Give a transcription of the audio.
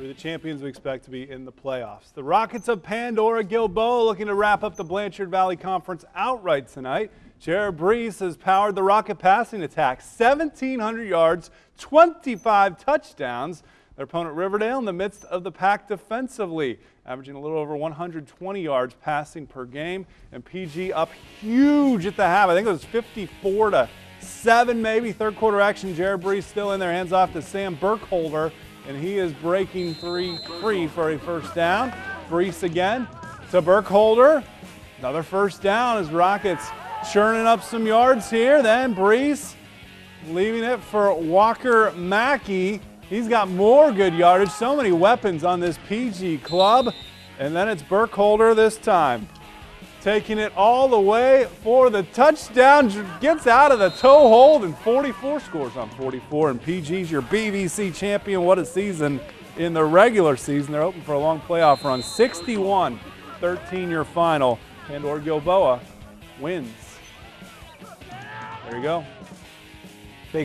We're the champions we expect to be in the playoffs. The Rockets of Pandora Gilboa looking to wrap up the Blanchard Valley Conference outright tonight. Jared Brees has powered the Rocket passing attack. 1,700 yards, 25 touchdowns. Their opponent Riverdale in the midst of the pack defensively, averaging a little over 120 yards passing per game. And PG up huge at the half. I think it was 54 to 7 maybe. Third quarter action. Jared Brees still in there. Hands off to Sam Burkholder and he is breaking three free for a first down. Brees again to Burkholder. Another first down as Rockets churning up some yards here. Then Brees leaving it for Walker Mackey. He's got more good yardage. So many weapons on this PG club. And then it's Burkholder this time taking it all the way for the touchdown. Gets out of the toe hold and 44 scores on 44. And PG's your BVC champion. What a season in the regular season. They're open for a long playoff run. 61 13 year final. Pandora Gilboa wins. There you go.